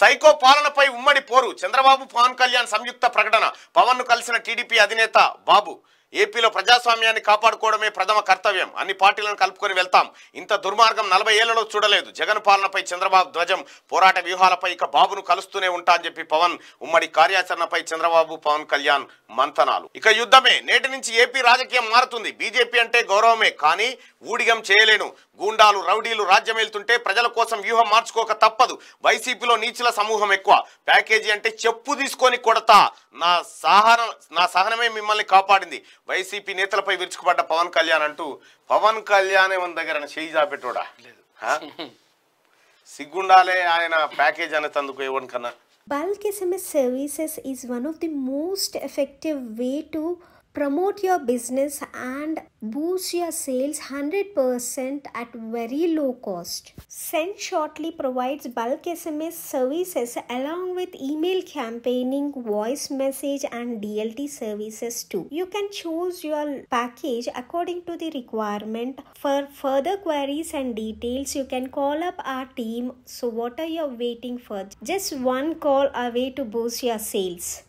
Psycho పాలనపై ఉమ్మడి పోరు. చంద్రబాబు పవన్ కళ్యాణ్ సంయుక్త ప్రకటన. పవన్ను కలిసిన టీడీపీ అధినేత బాబు. ఏపీలో ప్రజాస్వామ్యాన్ని కాపాడుకోవడమే ప్రథమ కర్తవ్యం. అన్ని పార్టీలను కలుపుకొని వెళ్తాం. ఇంత దుర్మార్గం నలభై ఏళ్ళలో చూడలేదు. జగన్ పాలనపై చంద్రబాబు ధ్వజం పోరాట వ్యూహాలపై ఇక బాబును కలుస్తూనే ఉంటా అని చెప్పి పవన్ ఉమ్మడి కార్యాచరణపై చంద్రబాబు పవన్ కళ్యాణ్ మంతనాలు. ఇక యుద్ధమే. నేటి నుంచి ఏపీ రాజకీయం మారుతుంది. బీజేపీ అంటే గౌరవమే. కానీ ఊడిగం చేయలేను. గూండాలు రౌడీలు రాజ్యం వెళ్తుంటే ప్రజల కోసం వ్యూహం మార్చుకోక తప్పదు. వైసీపీలో నీచుల సమూహం ఎక్కువ. ప్యాకేజీ అంటే చెప్పు తీసుకొని కొడతా. నా సహనం నా సహనమే మిమ్మల్ని కాపాడింది. వైసీపీ నేతలపై విరుచుకుపడ్డ పవన్ కళ్యాణ్ అంటూ పవన్ కళ్యాణ్ ఏమన్న దగ్గర చేయి జాపెట్టోడా హా? సిగ్గుండాలే ఆయన ప్యాకేజ్ అనేందుకు ఎవరికన్నా Bulk SMS services is one of the most effective way to promote your business and boost your sales 100% at very low cost. Send Shortly provides bulk SMS services along with email campaigning, voice message and DLT services too. You can choose your package according to the requirement. For further queries and details, you can call up our team. So what are you waiting for? Just one call away to boost your sales.